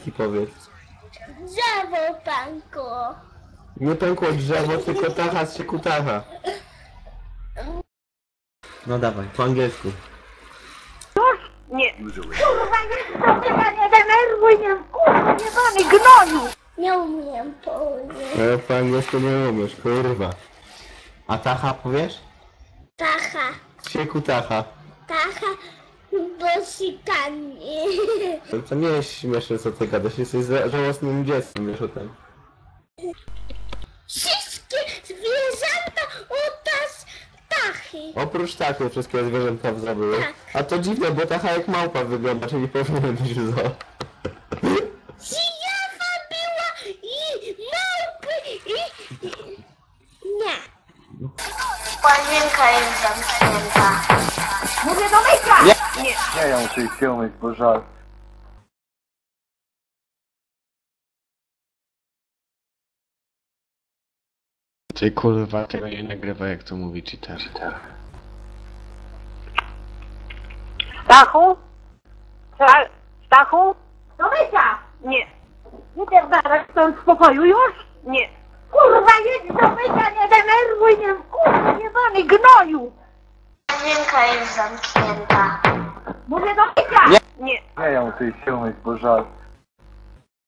Ci powiedz. Drzewo pękło. Nie pękło drzewo, tylko tacha z kutacha. No dawaj, po angielsku. Nie. Kurwa, nie dotyka, nie denerwuj mnie, kurwa, jebany gnoju! Nie umiem powiedzieć. E, po angielsku nie umiesz, kurwa. A tacha powiesz? Tacha. Się kutacha. Tacha. Bo sikanie. To, nie jest śmieszne co ty gadasz, jesteś za- żałosnym dzieckiem, tym. Wszystkie zwierzęta utas tachy. Oprócz tachy wszystkie zwierzęta w zoo były. Tak. A to dziwne, bo tacha jak małpa wygląda, czyli powinien być w zoo. Żyjawa była i małpy i... i- Nie. Łazienka jest zamknięta. Mówię do myka! Nie. Nie, ja muszę ich umyć, bo żal. Ty kurwa tego nie nagrywa jak to mówi cheater. Stachu? Sta- Stachu? Do myka! Nie. Nie pierdalasz stąd w spokoju już? Nie. Kurwa, jedź do myka, nie denerwuj mnie, kurwa, jebany gnoju! Łazienka jest zamknięta. Mówię do myka! Nie. Nie, ja muszę ich umyć, bo żal.